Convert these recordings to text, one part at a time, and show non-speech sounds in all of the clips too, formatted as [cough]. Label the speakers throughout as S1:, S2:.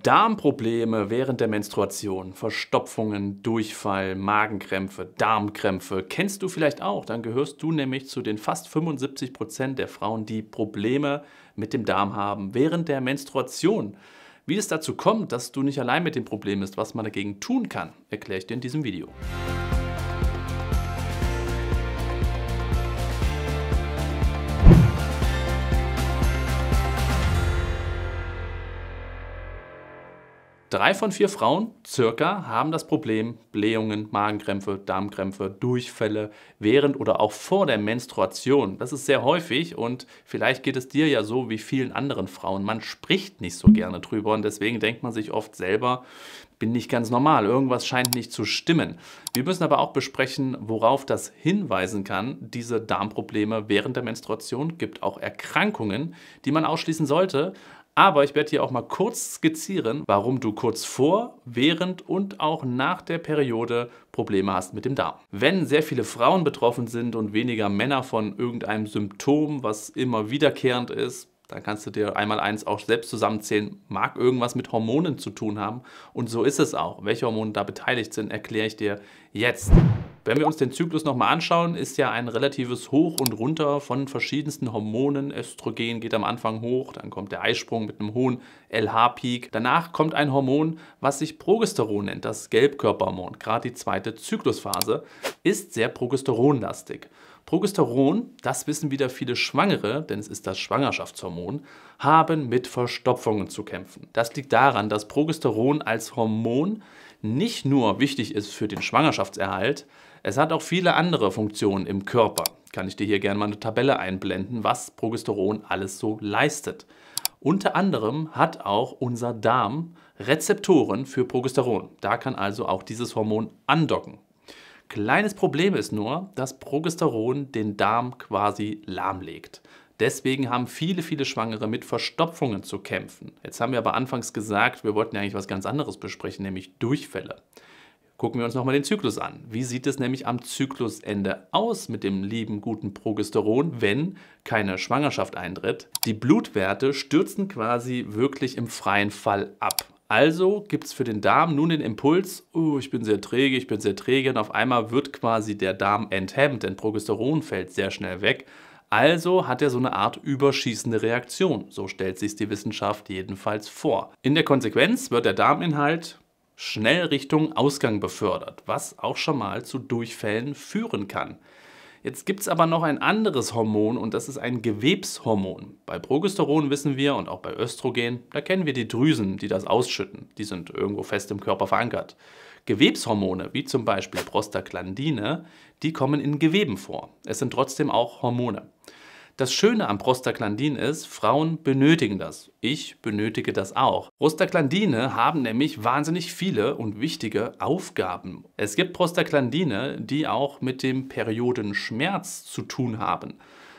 S1: Darmprobleme während der Menstruation, Verstopfungen, Durchfall, Magenkrämpfe, Darmkrämpfe kennst du vielleicht auch. Dann gehörst du nämlich zu den fast 75 Prozent der Frauen, die Probleme mit dem Darm haben während der Menstruation. Wie es dazu kommt, dass du nicht allein mit dem Problem bist, was man dagegen tun kann, erkläre ich dir in diesem Video. Drei von vier Frauen circa haben das Problem Blähungen, Magenkrämpfe, Darmkrämpfe, Durchfälle während oder auch vor der Menstruation. Das ist sehr häufig und vielleicht geht es dir ja so wie vielen anderen Frauen. Man spricht nicht so gerne drüber und deswegen denkt man sich oft selber, bin nicht ganz normal, irgendwas scheint nicht zu stimmen. Wir müssen aber auch besprechen, worauf das hinweisen kann. Diese Darmprobleme während der Menstruation gibt auch Erkrankungen, die man ausschließen sollte. Aber ich werde hier auch mal kurz skizzieren, warum du kurz vor, während und auch nach der Periode Probleme hast mit dem Darm. Wenn sehr viele Frauen betroffen sind und weniger Männer von irgendeinem Symptom, was immer wiederkehrend ist, dann kannst du dir einmal eins auch selbst zusammenzählen, mag irgendwas mit Hormonen zu tun haben. Und so ist es auch. Welche Hormone da beteiligt sind, erkläre ich dir jetzt. Wenn wir uns den Zyklus nochmal anschauen, ist ja ein relatives Hoch und Runter von verschiedensten Hormonen. Östrogen geht am Anfang hoch, dann kommt der Eisprung mit einem hohen LH-Peak. Danach kommt ein Hormon, was sich Progesteron nennt, das Gelbkörperhormon. Gerade die zweite Zyklusphase ist sehr progesteronlastig. Progesteron, das wissen wieder viele Schwangere, denn es ist das Schwangerschaftshormon, haben mit Verstopfungen zu kämpfen. Das liegt daran, dass Progesteron als Hormon nicht nur wichtig ist für den Schwangerschaftserhalt, es hat auch viele andere Funktionen im Körper. Kann ich dir hier gerne mal eine Tabelle einblenden, was Progesteron alles so leistet. Unter anderem hat auch unser Darm Rezeptoren für Progesteron. Da kann also auch dieses Hormon andocken. Kleines Problem ist nur, dass Progesteron den Darm quasi lahmlegt. Deswegen haben viele, viele Schwangere mit Verstopfungen zu kämpfen. Jetzt haben wir aber anfangs gesagt, wir wollten ja eigentlich was ganz anderes besprechen, nämlich Durchfälle. Gucken wir uns nochmal den Zyklus an. Wie sieht es nämlich am Zyklusende aus mit dem lieben guten Progesteron, wenn keine Schwangerschaft eintritt? Die Blutwerte stürzen quasi wirklich im freien Fall ab. Also gibt es für den Darm nun den Impuls, oh, ich bin sehr träge, ich bin sehr träge und auf einmal wird quasi der Darm enthemmt, denn Progesteron fällt sehr schnell weg. Also hat er so eine Art überschießende Reaktion. So stellt sich die Wissenschaft jedenfalls vor. In der Konsequenz wird der Darminhalt schnell Richtung Ausgang befördert, was auch schon mal zu Durchfällen führen kann. Jetzt gibt es aber noch ein anderes Hormon und das ist ein Gewebshormon. Bei Progesteron wissen wir und auch bei Östrogen, da kennen wir die Drüsen, die das ausschütten. Die sind irgendwo fest im Körper verankert. Gewebshormone, wie zum Beispiel Prostaglandine, die kommen in Geweben vor. Es sind trotzdem auch Hormone. Das Schöne am Prostaglandin ist, Frauen benötigen das. Ich benötige das auch. Prostaglandine haben nämlich wahnsinnig viele und wichtige Aufgaben. Es gibt Prostaglandine, die auch mit dem Periodenschmerz zu tun haben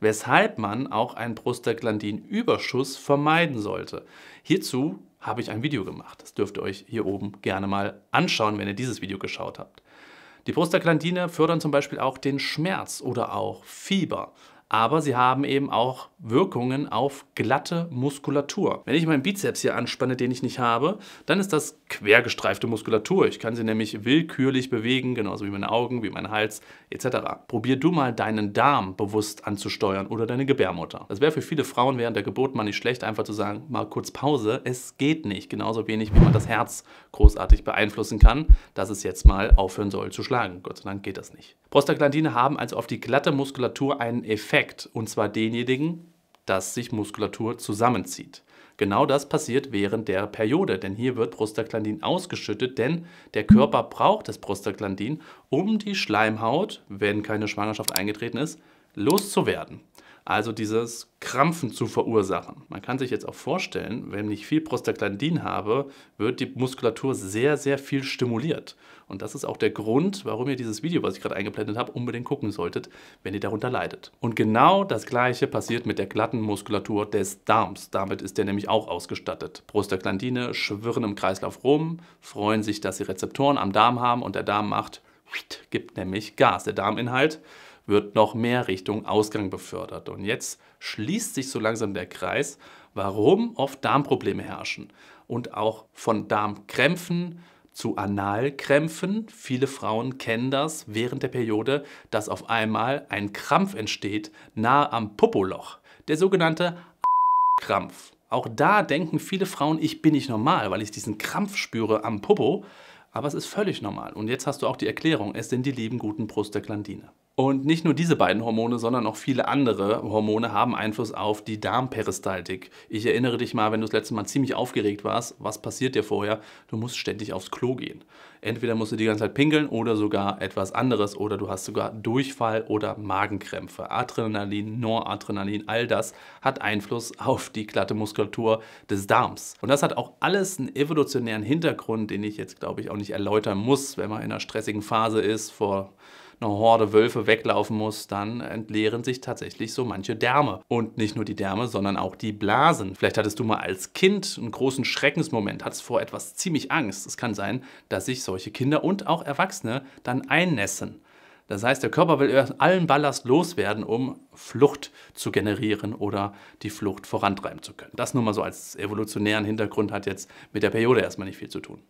S1: weshalb man auch einen Prostaglandinüberschuss vermeiden sollte. Hierzu habe ich ein Video gemacht. Das dürft ihr euch hier oben gerne mal anschauen, wenn ihr dieses Video geschaut habt. Die Prostaglandine fördern zum Beispiel auch den Schmerz oder auch Fieber aber sie haben eben auch Wirkungen auf glatte Muskulatur. Wenn ich meinen Bizeps hier anspanne, den ich nicht habe, dann ist das quergestreifte Muskulatur. Ich kann sie nämlich willkürlich bewegen, genauso wie meine Augen, wie mein Hals etc. Probier du mal deinen Darm bewusst anzusteuern oder deine Gebärmutter. Das wäre für viele Frauen während der Geburt mal nicht schlecht, einfach zu sagen, mal kurz Pause, es geht nicht. Genauso wenig, wie man das Herz großartig beeinflussen kann, dass es jetzt mal aufhören soll zu schlagen. Gott sei Dank geht das nicht. Prostaglandine haben also auf die glatte Muskulatur einen Effekt, und zwar denjenigen, dass sich Muskulatur zusammenzieht. Genau das passiert während der Periode, denn hier wird Prostaglandin ausgeschüttet, denn der Körper braucht das Prostaglandin, um die Schleimhaut, wenn keine Schwangerschaft eingetreten ist, loszuwerden also dieses Krampfen zu verursachen. Man kann sich jetzt auch vorstellen, wenn ich viel Prostaglandin habe, wird die Muskulatur sehr, sehr viel stimuliert. Und das ist auch der Grund, warum ihr dieses Video, was ich gerade eingeblendet habe, unbedingt gucken solltet, wenn ihr darunter leidet. Und genau das gleiche passiert mit der glatten Muskulatur des Darms. Damit ist der nämlich auch ausgestattet. Prostaglandine schwirren im Kreislauf rum, freuen sich, dass sie Rezeptoren am Darm haben und der Darm macht, gibt nämlich Gas. Der Darminhalt wird noch mehr Richtung Ausgang befördert. Und jetzt schließt sich so langsam der Kreis, warum oft Darmprobleme herrschen und auch von Darmkrämpfen zu Analkrämpfen. Viele Frauen kennen das während der Periode, dass auf einmal ein Krampf entsteht nahe am Popoloch, der sogenannte Krampf. Auch da denken viele Frauen, ich bin nicht normal, weil ich diesen Krampf spüre am Popo. Aber es ist völlig normal. Und jetzt hast du auch die Erklärung, es sind die lieben guten Prostaglandine. Und nicht nur diese beiden Hormone, sondern auch viele andere Hormone haben Einfluss auf die Darmperistaltik. Ich erinnere dich mal, wenn du das letzte Mal ziemlich aufgeregt warst, was passiert dir vorher? Du musst ständig aufs Klo gehen. Entweder musst du die ganze Zeit pinkeln oder sogar etwas anderes oder du hast sogar Durchfall oder Magenkrämpfe. Adrenalin, Noradrenalin, all das hat Einfluss auf die glatte Muskulatur des Darms. Und das hat auch alles einen evolutionären Hintergrund, den ich jetzt glaube ich auch nicht erläutern muss, wenn man in einer stressigen Phase ist, vor eine Horde Wölfe weglaufen muss, dann entleeren sich tatsächlich so manche Därme. Und nicht nur die Därme, sondern auch die Blasen. Vielleicht hattest du mal als Kind einen großen Schreckensmoment, hattest vor etwas ziemlich Angst. Es kann sein, dass sich solche Kinder und auch Erwachsene dann einnässen. Das heißt, der Körper will allen Ballast loswerden, um Flucht zu generieren oder die Flucht vorantreiben zu können. Das nur mal so als evolutionären Hintergrund hat jetzt mit der Periode erstmal nicht viel zu tun.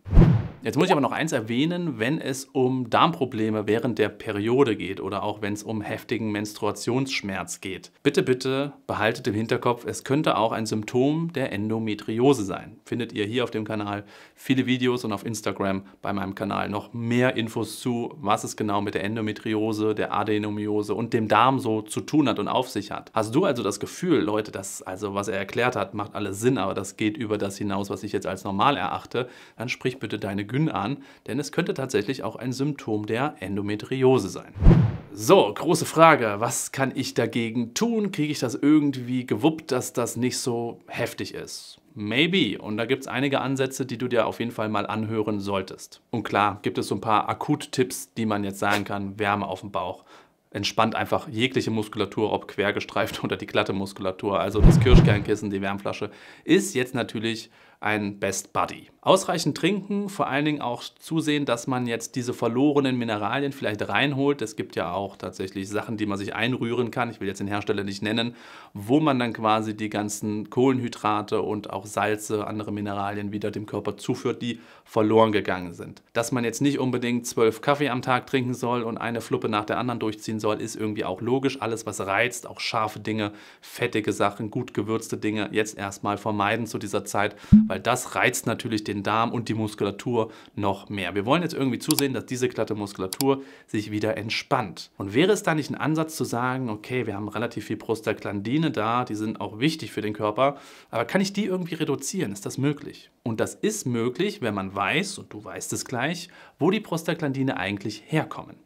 S1: Jetzt muss ich aber noch eins erwähnen, wenn es um Darmprobleme während der Periode geht oder auch wenn es um heftigen Menstruationsschmerz geht. Bitte, bitte behaltet im Hinterkopf, es könnte auch ein Symptom der Endometriose sein. Findet ihr hier auf dem Kanal viele Videos und auf Instagram bei meinem Kanal noch mehr Infos zu, was es genau mit der Endometriose, der Adenomiose und dem Darm so zu tun hat und auf sich hat. Hast du also das Gefühl, Leute, das also was er erklärt hat, macht alles Sinn, aber das geht über das hinaus, was ich jetzt als normal erachte, dann sprich bitte deine dünn an, denn es könnte tatsächlich auch ein Symptom der Endometriose sein. So, große Frage, was kann ich dagegen tun? Kriege ich das irgendwie gewuppt, dass das nicht so heftig ist? Maybe. Und da gibt es einige Ansätze, die du dir auf jeden Fall mal anhören solltest. Und klar, gibt es so ein paar Akuttipps, die man jetzt sagen kann. Wärme auf dem Bauch. Entspannt einfach jegliche Muskulatur, ob quergestreift [laughs] oder die glatte Muskulatur. Also das Kirschkernkissen, die Wärmflasche, ist jetzt natürlich ein Best Buddy. Ausreichend trinken, vor allen Dingen auch zusehen, dass man jetzt diese verlorenen Mineralien vielleicht reinholt. Es gibt ja auch tatsächlich Sachen, die man sich einrühren kann. Ich will jetzt den Hersteller nicht nennen, wo man dann quasi die ganzen Kohlenhydrate und auch Salze, andere Mineralien wieder dem Körper zuführt, die verloren gegangen sind. Dass man jetzt nicht unbedingt zwölf Kaffee am Tag trinken soll und eine Fluppe nach der anderen durchziehen soll, ist irgendwie auch logisch. Alles, was reizt, auch scharfe Dinge, fettige Sachen, gut gewürzte Dinge, jetzt erstmal vermeiden zu dieser Zeit, weil das reizt natürlich den Darm und die Muskulatur noch mehr. Wir wollen jetzt irgendwie zusehen, dass diese glatte Muskulatur sich wieder entspannt. Und wäre es da nicht ein Ansatz zu sagen, okay, wir haben relativ viel Prostaglandine da, die sind auch wichtig für den Körper, aber kann ich die irgendwie reduzieren? Ist das möglich? Und das ist möglich, wenn man weiß, und du weißt es gleich, wo die Prostaglandine eigentlich herkommen.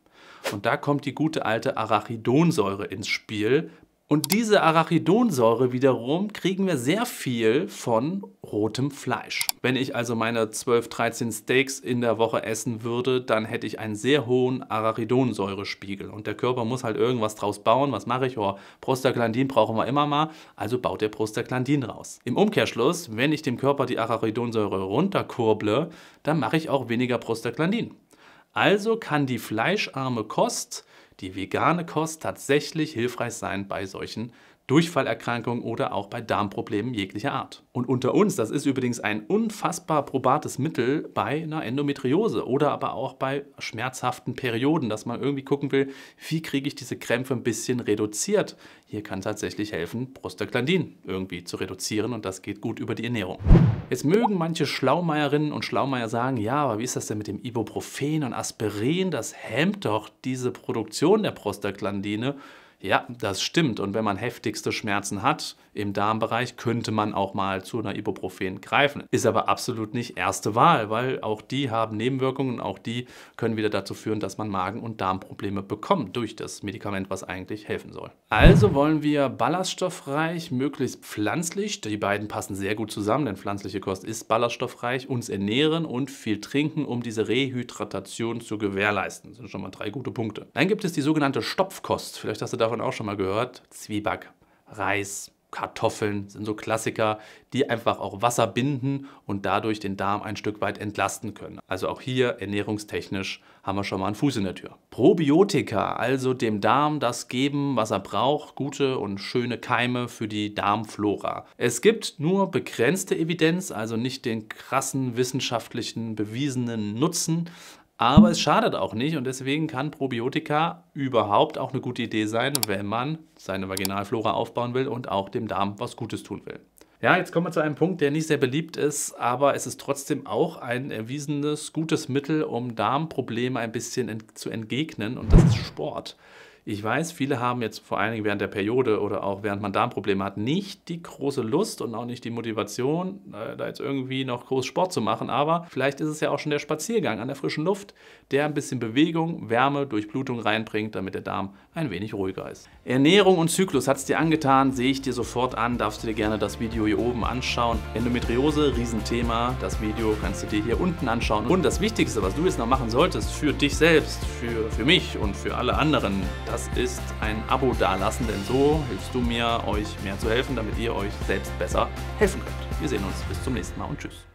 S1: Und da kommt die gute alte Arachidonsäure ins Spiel, und diese Arachidonsäure wiederum kriegen wir sehr viel von rotem Fleisch. Wenn ich also meine 12, 13 Steaks in der Woche essen würde, dann hätte ich einen sehr hohen Arachidonsäurespiegel. Und der Körper muss halt irgendwas draus bauen. Was mache ich? Oh, Prostaglandin brauchen wir immer mal, also baut der Prostaglandin raus. Im Umkehrschluss, wenn ich dem Körper die Arachidonsäure runterkurble, dann mache ich auch weniger Prostaglandin. Also kann die fleischarme Kost die vegane Kost tatsächlich hilfreich sein bei solchen Durchfallerkrankungen oder auch bei Darmproblemen jeglicher Art. Und unter uns, das ist übrigens ein unfassbar probates Mittel bei einer Endometriose oder aber auch bei schmerzhaften Perioden, dass man irgendwie gucken will, wie kriege ich diese Krämpfe ein bisschen reduziert. Hier kann tatsächlich helfen, Prostaglandin irgendwie zu reduzieren und das geht gut über die Ernährung. Jetzt mögen manche Schlaumeierinnen und Schlaumeier sagen, ja, aber wie ist das denn mit dem Ibuprofen und Aspirin? Das hemmt doch diese Produktion der Prostaglandine. Ja, das stimmt. Und wenn man heftigste Schmerzen hat im Darmbereich, könnte man auch mal zu einer Ibuprofen greifen. Ist aber absolut nicht erste Wahl, weil auch die haben Nebenwirkungen und auch die können wieder dazu führen, dass man Magen- und Darmprobleme bekommt durch das Medikament, was eigentlich helfen soll. Also wollen wir ballaststoffreich, möglichst pflanzlich, die beiden passen sehr gut zusammen, denn pflanzliche Kost ist ballaststoffreich, uns ernähren und viel trinken, um diese Rehydratation zu gewährleisten. Das sind schon mal drei gute Punkte. Dann gibt es die sogenannte Stopfkost. Vielleicht hast du da davon auch schon mal gehört. Zwieback, Reis, Kartoffeln sind so Klassiker, die einfach auch Wasser binden und dadurch den Darm ein Stück weit entlasten können. Also auch hier ernährungstechnisch haben wir schon mal einen Fuß in der Tür. Probiotika, also dem Darm das geben, was er braucht, gute und schöne Keime für die Darmflora. Es gibt nur begrenzte Evidenz, also nicht den krassen wissenschaftlichen bewiesenen Nutzen, aber es schadet auch nicht und deswegen kann Probiotika überhaupt auch eine gute Idee sein, wenn man seine Vaginalflora aufbauen will und auch dem Darm was Gutes tun will. Ja, jetzt kommen wir zu einem Punkt, der nicht sehr beliebt ist, aber es ist trotzdem auch ein erwiesenes, gutes Mittel, um Darmprobleme ein bisschen ent zu entgegnen und das ist Sport. Ich weiß, viele haben jetzt vor allen Dingen während der Periode oder auch während man Darmprobleme hat, nicht die große Lust und auch nicht die Motivation, äh, da jetzt irgendwie noch groß Sport zu machen. Aber vielleicht ist es ja auch schon der Spaziergang an der frischen Luft, der ein bisschen Bewegung, Wärme, Durchblutung reinbringt, damit der Darm ein wenig ruhiger ist. Ernährung und Zyklus hat es dir angetan, sehe ich dir sofort an, darfst du dir gerne das Video hier oben anschauen. Endometriose, Riesenthema, das Video kannst du dir hier unten anschauen. Und das Wichtigste, was du jetzt noch machen solltest für dich selbst, für, für mich und für alle anderen, das das ist ein Abo dalassen, denn so hilfst du mir, euch mehr zu helfen, damit ihr euch selbst besser helfen könnt. Wir sehen uns bis zum nächsten Mal und tschüss.